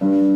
嗯。